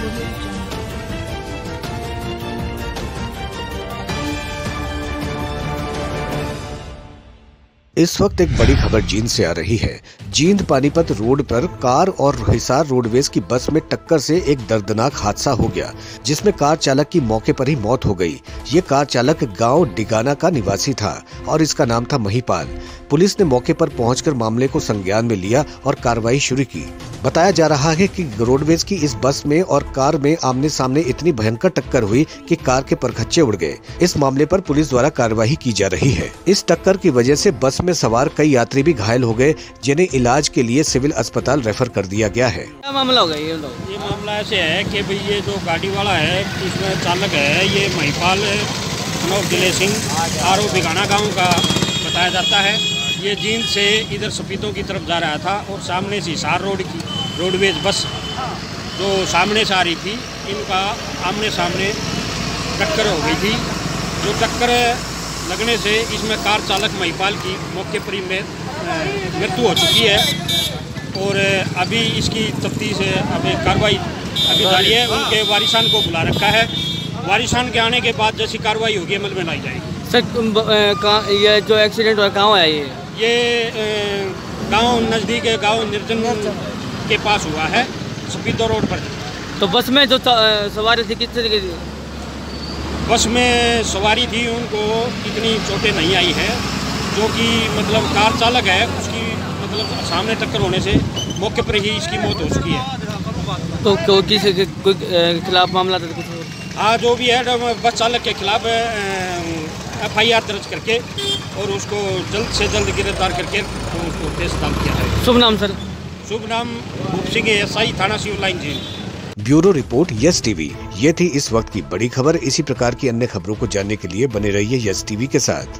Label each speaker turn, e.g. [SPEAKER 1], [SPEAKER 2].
[SPEAKER 1] remove इस वक्त एक बड़ी खबर जींद से आ रही है। जींद पानीपत रोड पर कार और हिसार रोडवेज़ की बस में टक्कर से एक दर्दनाक हादसा हो गया, जिसमें कार चालक की मौके पर ही मौत हो गई। ये कार चालक गाँव डिगाना का निवासी था और इसका नाम था महीपाल। पुलिस ने मौके पर पहुंचकर मामले को संज्ञान में लिया और कार्रवाई शुरू की। बताया जा रहा है कि रोडवेज़ की इस बस में और कार में आमने सामने इतनी भयंकर टक्कर हुई कि कार के परखच्चे उड़ गए। इस मामले पर पुलिस द्वारा कार्रवाई की जा रही है। इस टक्कर की वजह से बस में सवार कई यात्री भी घायल हो गए जिन्हें इलाज के लिए सिविल अस्पताल रेफर कर दिया गया है।
[SPEAKER 2] क्या मामला होगा ये लोग
[SPEAKER 3] ये मामला ऐसे है कि भाई ये जो गाड़ी वाला है इसमें चालक है ये महिपाल मनोज दिले सिंह आर ओ बिगाना गाँव का बताया जाता है। ये जींद से इधर सफीदों की तरफ़ जा रहा था और सामने से हिसार रोड की रोडवेज़ बस जो सामने से आ रही थी इनका आमने सामने टक्कर हो गई थी। जो टक्कर लगने से इसमें कार चालक महिपाल की मौके पर ही मृत्यु हो चुकी है। और अभी इसकी तफ्तीश अभी कार्रवाई अभी जारी है। उनके वारिसान को बुला रखा है। वारिसान के आने के बाद जैसी कार्रवाई होगी अमल में लाई जाएगी।
[SPEAKER 2] सर कहाँ ये जो एक्सीडेंट हुआ कहाँ हुआ ये?
[SPEAKER 3] ये गाँव नज़दीक गाँव निर्जन के पास हुआ है सफीदो रोड पर।
[SPEAKER 2] तो बस में जो सवारी थी किस तरीके की
[SPEAKER 3] बस में सवारी थी उनको इतनी चोटें नहीं आई हैं जो कि मतलब कार चालक है उसकी मतलब सामने टक्कर होने से मौके पर ही इसकी मौत हो चुकी है।
[SPEAKER 2] तो को, किस खिलाफ मामला था कुछ?
[SPEAKER 3] हाँ जो भी है बस चालक के खिलाफ एफ़ आई आर दर्ज करके और उसको जल्द से जल्द गिरफ़्तार करके तो उसको केस दाम किया है
[SPEAKER 2] शुभ नाम सर।
[SPEAKER 3] शुभ नाम भूप सिंह एस आई थाना civil line jail.
[SPEAKER 1] Bureau report, yes TV. ये थी इस वक्त की बड़ी खबर। इसी प्रकार की अन्य खबरों को जानने के लिए बने रहिए यस टीवी के साथ।